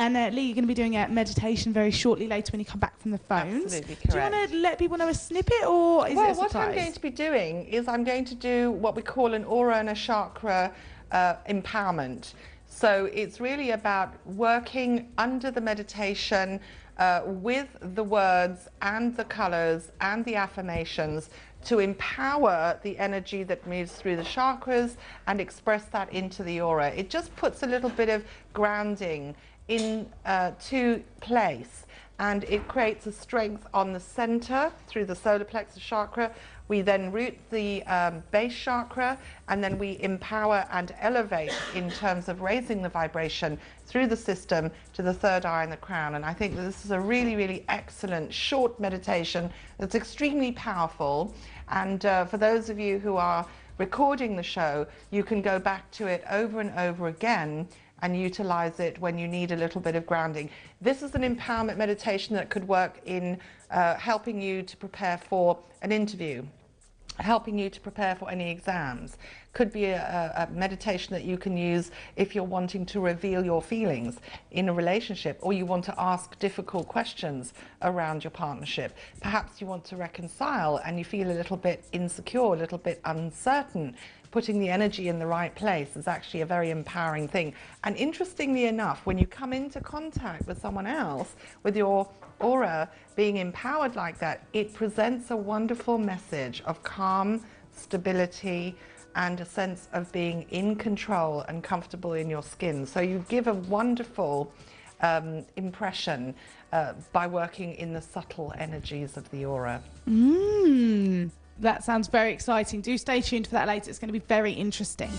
And uh, Lee, you're going to be doing a meditation very shortly later when you come back from the phones. Absolutely correct. Do you want to let people know a snippet or is well, it a what? I'm going to be doing is I'm going to do what we call an aura and a chakra uh, empowerment. So it's really about working under the meditation uh, with the words and the colors and the affirmations to empower the energy that moves through the chakras and express that into the aura. It just puts a little bit of grounding in uh, to place and it creates a strength on the center through the solar plexus chakra. We then root the um, base chakra and then we empower and elevate in terms of raising the vibration through the system to the third eye and the crown. And I think that this is a really, really excellent short meditation that's extremely powerful. And uh, for those of you who are recording the show, you can go back to it over and over again and utilize it when you need a little bit of grounding. This is an empowerment meditation that could work in uh, helping you to prepare for an interview, helping you to prepare for any exams. Could be a, a meditation that you can use if you're wanting to reveal your feelings in a relationship or you want to ask difficult questions around your partnership. Perhaps you want to reconcile and you feel a little bit insecure, a little bit uncertain putting the energy in the right place is actually a very empowering thing. And interestingly enough, when you come into contact with someone else, with your aura being empowered like that, it presents a wonderful message of calm, stability, and a sense of being in control and comfortable in your skin. So you give a wonderful um, impression uh, by working in the subtle energies of the aura. Mm, that sounds very exciting. Do stay tuned for that later. It's going to be very interesting.